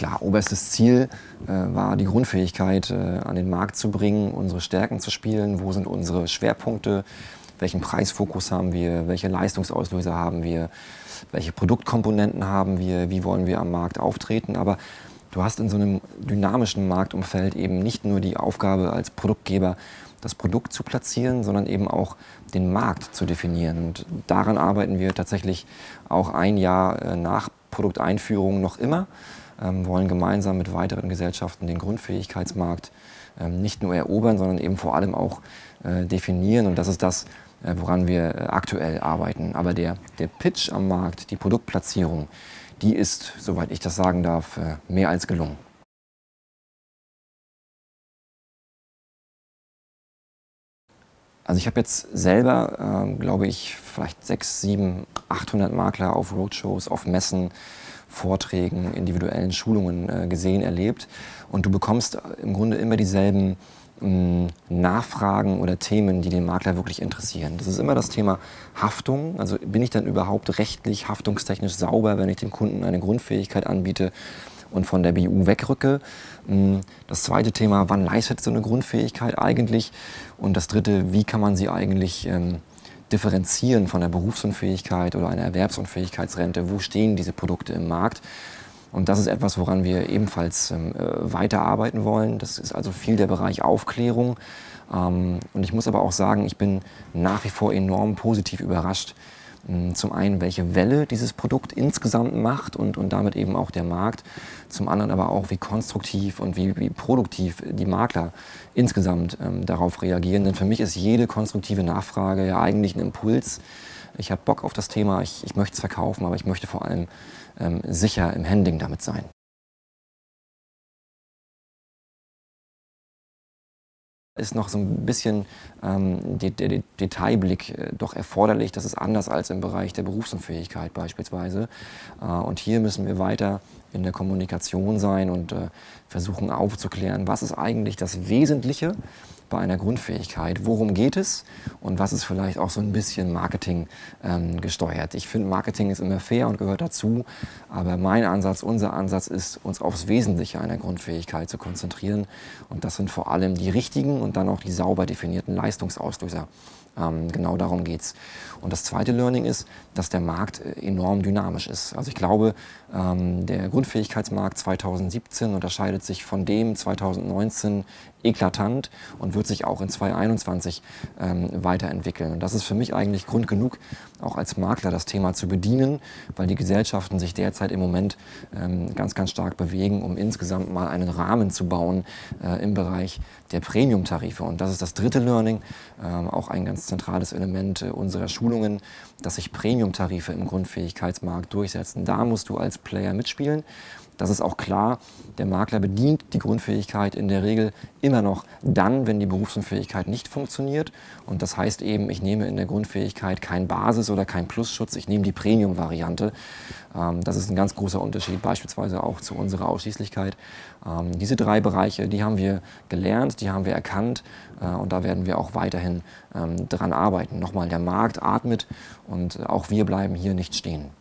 Klar, oberstes Ziel äh, war die Grundfähigkeit äh, an den Markt zu bringen, unsere Stärken zu spielen, wo sind unsere Schwerpunkte, welchen Preisfokus haben wir, welche Leistungsauslöser haben wir, welche Produktkomponenten haben wir, wie wollen wir am Markt auftreten. Aber du hast in so einem dynamischen Marktumfeld eben nicht nur die Aufgabe als Produktgeber, das Produkt zu platzieren, sondern eben auch den Markt zu definieren. Und daran arbeiten wir tatsächlich auch ein Jahr äh, nach Produkteinführung noch immer, wollen gemeinsam mit weiteren Gesellschaften den Grundfähigkeitsmarkt ähm, nicht nur erobern, sondern eben vor allem auch äh, definieren. Und das ist das, äh, woran wir äh, aktuell arbeiten. Aber der, der Pitch am Markt, die Produktplatzierung, die ist, soweit ich das sagen darf, mehr als gelungen. Also ich habe jetzt selber, äh, glaube ich, vielleicht 6, 7, 800 Makler auf Roadshows, auf Messen, Vorträgen, individuellen Schulungen äh, gesehen, erlebt. Und du bekommst im Grunde immer dieselben mh, Nachfragen oder Themen, die den Makler wirklich interessieren. Das ist immer das Thema Haftung. Also bin ich dann überhaupt rechtlich, haftungstechnisch sauber, wenn ich dem Kunden eine Grundfähigkeit anbiete? und von der BU wegrücke. Mm, das zweite Thema, wann leistet so eine Grundfähigkeit eigentlich? Und das dritte, wie kann man sie eigentlich ähm, differenzieren von der Berufsunfähigkeit oder einer Erwerbsunfähigkeitsrente? Wo stehen diese Produkte im Markt? Und das ist etwas, woran wir ebenfalls ähm, äh, weiterarbeiten wollen. Das ist also viel der Bereich Aufklärung. Ähm, und ich muss aber auch sagen, ich bin nach wie vor enorm positiv überrascht, zum einen, welche Welle dieses Produkt insgesamt macht und, und damit eben auch der Markt. Zum anderen aber auch, wie konstruktiv und wie, wie produktiv die Makler insgesamt ähm, darauf reagieren. Denn für mich ist jede konstruktive Nachfrage ja eigentlich ein Impuls. Ich habe Bock auf das Thema, ich, ich möchte es verkaufen, aber ich möchte vor allem ähm, sicher im Handling damit sein. Ist noch so ein bisschen ähm, der, der Detailblick äh, doch erforderlich. Das ist anders als im Bereich der Berufsunfähigkeit beispielsweise. Äh, und hier müssen wir weiter in der Kommunikation sein und äh, versuchen aufzuklären, was ist eigentlich das Wesentliche bei einer Grundfähigkeit, worum geht es und was ist vielleicht auch so ein bisschen Marketing ähm, gesteuert. Ich finde, Marketing ist immer fair und gehört dazu, aber mein Ansatz, unser Ansatz ist, uns aufs Wesentliche einer Grundfähigkeit zu konzentrieren und das sind vor allem die richtigen und dann auch die sauber definierten Leistungsauslöser. Ähm, genau darum geht es. Und das zweite Learning ist, dass der Markt äh, enorm dynamisch ist. Also ich glaube, ähm, der Grundfähigkeitsmarkt 2017 unterscheidet sich von dem 2019 eklatant und wird sich auch in 2021 ähm, weiterentwickeln. Und das ist für mich eigentlich Grund genug, auch als Makler das Thema zu bedienen, weil die Gesellschaften sich derzeit im Moment ähm, ganz, ganz stark bewegen, um insgesamt mal einen Rahmen zu bauen äh, im Bereich der Premium-Tarife. Und das ist das dritte Learning, ähm, auch ein ganz zentrales Element äh, unserer Schulungen, dass sich Premium-Tarife im Grundfähigkeitsmarkt durchsetzen. Da musst du als Player mitspielen. Das ist auch klar, der Makler bedient die Grundfähigkeit in der Regel immer noch dann, wenn die Berufsunfähigkeit nicht funktioniert. Und das heißt eben, ich nehme in der Grundfähigkeit kein Basis- oder kein Plusschutz, ich nehme die Premium-Variante. Ähm, das ist ein ganz großer Unterschied, beispielsweise auch zu unserer Ausschließlichkeit. Ähm, diese drei Bereiche, die haben wir gelernt, die haben wir erkannt äh, und da werden wir auch weiterhin ähm, dran arbeiten. Nochmal, der Markt atmet und auch wir bleiben hier nicht stehen.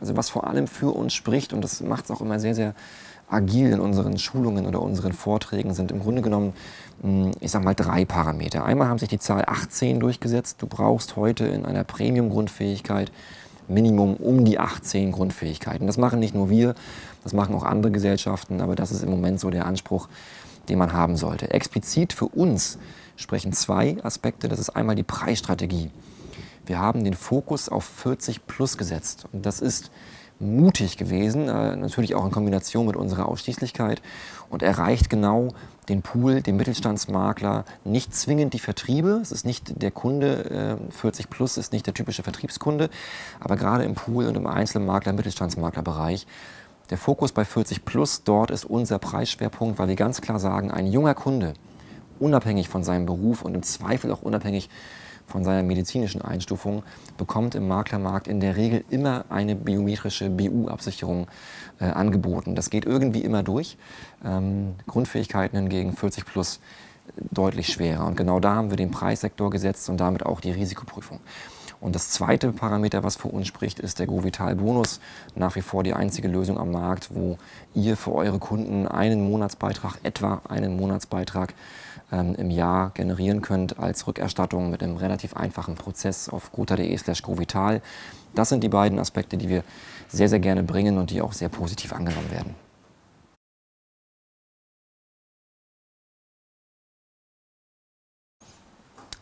Also was vor allem für uns spricht, und das macht es auch immer sehr, sehr agil in unseren Schulungen oder unseren Vorträgen, sind im Grunde genommen, hm, ich sag mal, drei Parameter. Einmal haben sich die Zahl 18 durchgesetzt. Du brauchst heute in einer Premium-Grundfähigkeit Minimum um die 18 Grundfähigkeiten. Das machen nicht nur wir, das machen auch andere Gesellschaften, aber das ist im Moment so der Anspruch, den man haben sollte. Explizit für uns sprechen zwei Aspekte. Das ist einmal die Preisstrategie. Wir haben den Fokus auf 40 plus gesetzt. Und das ist mutig gewesen, äh, natürlich auch in Kombination mit unserer Ausschließlichkeit und erreicht genau den Pool, den Mittelstandsmakler, nicht zwingend die Vertriebe. Es ist nicht der Kunde, äh, 40 plus ist nicht der typische Vertriebskunde, aber gerade im Pool und im Einzelmakler, Mittelstandsmaklerbereich der Fokus bei 40 plus, dort ist unser Preisschwerpunkt, weil wir ganz klar sagen, ein junger Kunde, unabhängig von seinem Beruf und im Zweifel auch unabhängig von seiner medizinischen Einstufung, bekommt im Maklermarkt in der Regel immer eine biometrische BU-Absicherung äh, angeboten. Das geht irgendwie immer durch. Ähm, Grundfähigkeiten hingegen 40 plus deutlich schwerer. Und genau da haben wir den Preissektor gesetzt und damit auch die Risikoprüfung. Und das zweite Parameter, was für uns spricht, ist der GoVital-Bonus. Nach wie vor die einzige Lösung am Markt, wo ihr für eure Kunden einen Monatsbeitrag, etwa einen Monatsbeitrag im Jahr generieren könnt als Rückerstattung mit einem relativ einfachen Prozess auf gotha.de slash govital. Das sind die beiden Aspekte, die wir sehr, sehr gerne bringen und die auch sehr positiv angenommen werden.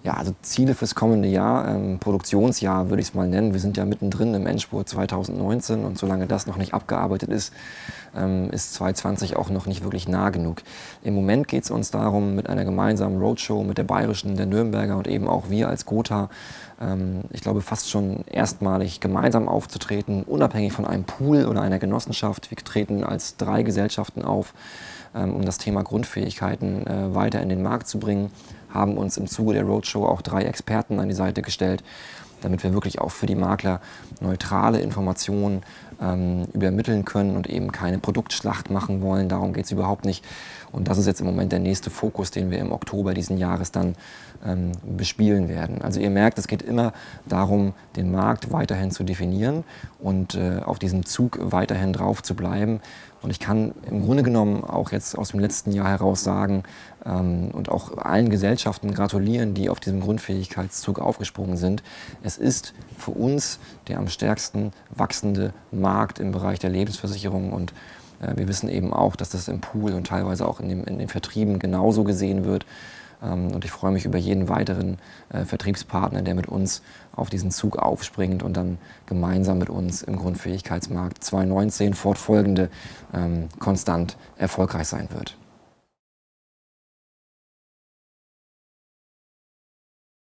Ja, also Ziele fürs kommende Jahr, ähm, Produktionsjahr würde ich es mal nennen. Wir sind ja mittendrin im Endspurt 2019 und solange das noch nicht abgearbeitet ist, ähm, ist 2020 auch noch nicht wirklich nah genug. Im Moment geht es uns darum, mit einer gemeinsamen Roadshow mit der Bayerischen, der Nürnberger und eben auch wir als Gotha, ähm, ich glaube fast schon erstmalig gemeinsam aufzutreten, unabhängig von einem Pool oder einer Genossenschaft. Wir treten als drei Gesellschaften auf, ähm, um das Thema Grundfähigkeiten äh, weiter in den Markt zu bringen haben uns im Zuge der Roadshow auch drei Experten an die Seite gestellt, damit wir wirklich auch für die Makler neutrale Informationen ähm, übermitteln können und eben keine Produktschlacht machen wollen. Darum geht es überhaupt nicht. Und das ist jetzt im Moment der nächste Fokus, den wir im Oktober diesen Jahres dann ähm, bespielen werden. Also ihr merkt, es geht immer darum, den Markt weiterhin zu definieren und äh, auf diesem Zug weiterhin drauf zu bleiben. Und ich kann im Grunde genommen auch jetzt aus dem letzten Jahr heraus sagen ähm, und auch allen Gesellschaften gratulieren, die auf diesem Grundfähigkeitszug aufgesprungen sind. Es ist für uns der am stärksten wachsende Markt im Bereich der Lebensversicherung und äh, wir wissen eben auch, dass das im Pool und teilweise auch in, dem, in den Vertrieben genauso gesehen wird. Ähm, und ich freue mich über jeden weiteren äh, Vertriebspartner, der mit uns auf diesen Zug aufspringt und dann gemeinsam mit uns im Grundfähigkeitsmarkt 2019 fortfolgende ähm, konstant erfolgreich sein wird.